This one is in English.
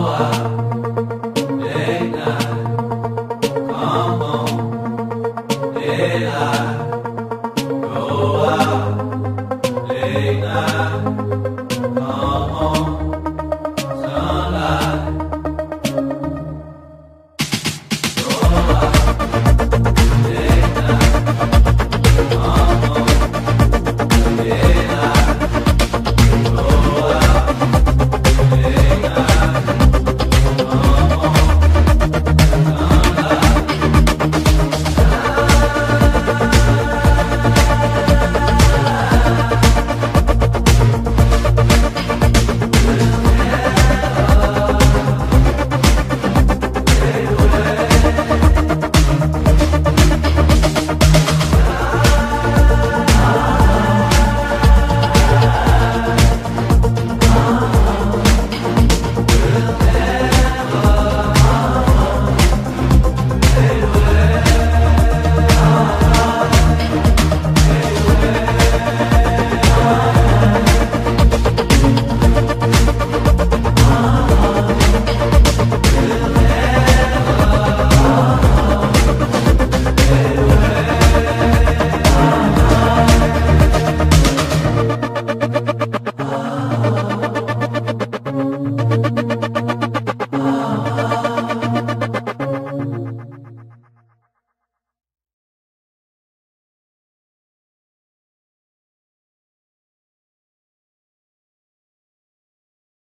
Noah.